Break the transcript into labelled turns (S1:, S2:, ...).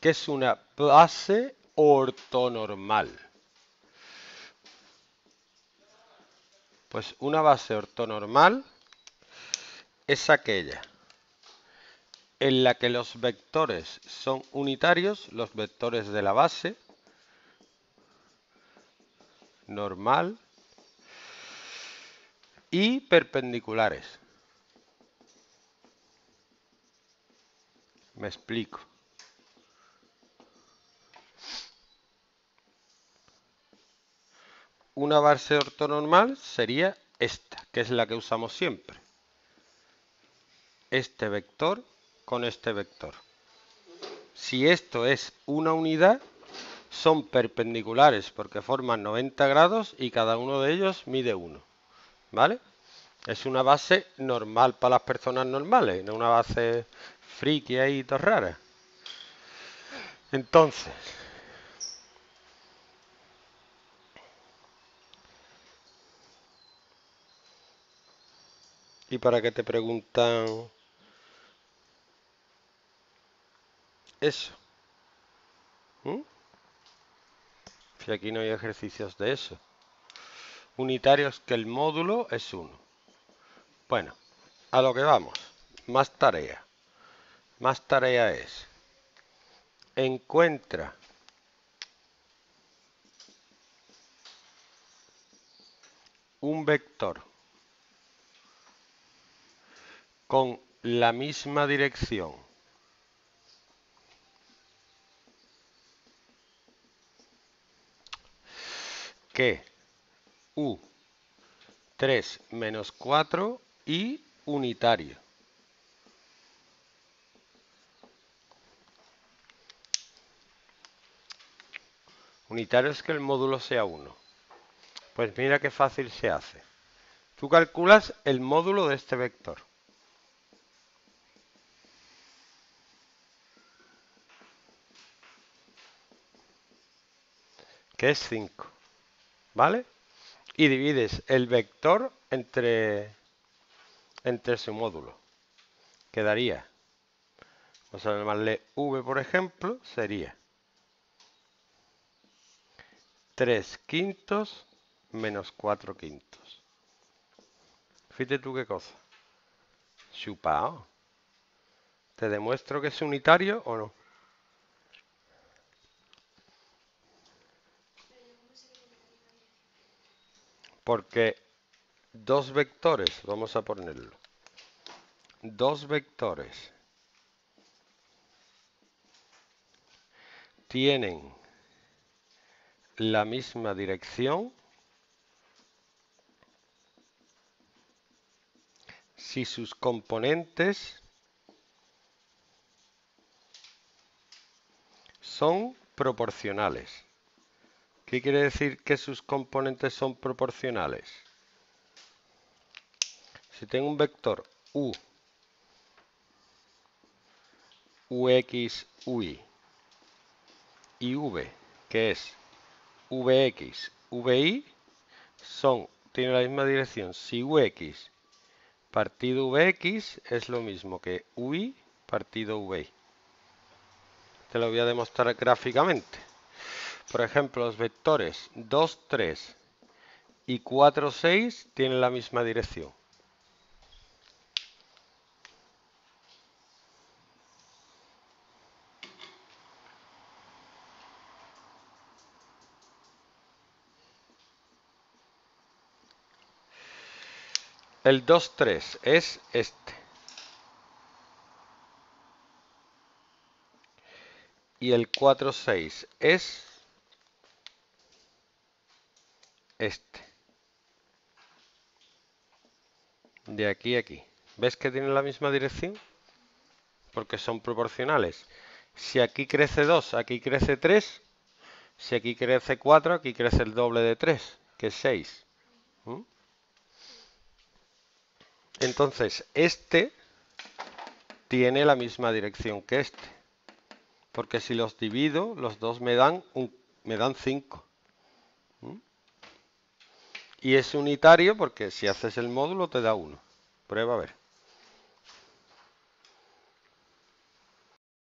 S1: ¿Qué es una base ortonormal? Pues una base ortonormal es aquella en la que los vectores son unitarios, los vectores de la base, normal, y perpendiculares. Me explico. Una base ortonormal sería esta, que es la que usamos siempre. Este vector con este vector. Si esto es una unidad, son perpendiculares porque forman 90 grados y cada uno de ellos mide 1. ¿Vale? Es una base normal para las personas normales, no una base friki ahí todo rara. Entonces, ¿y para qué te preguntan eso. ¿Mm? Si aquí no hay ejercicios de eso. Unitarios que el módulo es 1. Bueno, a lo que vamos. Más tarea. Más tarea es. Encuentra un vector con la misma dirección que U3 menos 4 y unitario. Unitario es que el módulo sea 1. Pues mira qué fácil se hace. Tú calculas el módulo de este vector. Que es 5. ¿vale? Y divides el vector entre, entre su módulo. Quedaría, vamos a llamarle v por ejemplo, sería 3 quintos menos 4 quintos. Fíjate tú qué cosa. Chupao. ¿Te demuestro que es unitario o no? Porque dos vectores, vamos a ponerlo, dos vectores tienen la misma dirección si sus componentes son proporcionales. ¿Qué quiere decir que sus componentes son proporcionales? Si tengo un vector u, ux, ui y v, que es vx, vi, son, tienen la misma dirección. Si ux partido vx es lo mismo que ui partido vi. Te lo voy a demostrar gráficamente. Por ejemplo, los vectores 2, 3 y 4, 6 tienen la misma dirección. El 2, 3 es este. Y el 4, 6 es este. De aquí a aquí. ¿Ves que tienen la misma dirección? Porque son proporcionales. Si aquí crece 2, aquí crece 3. Si aquí crece 4, aquí crece el doble de 3, que es 6. ¿Mm? Entonces, este tiene la misma dirección que este. Porque si los divido, los dos me dan, me dan 5. Y es unitario porque si haces el módulo te da 1. Prueba a ver.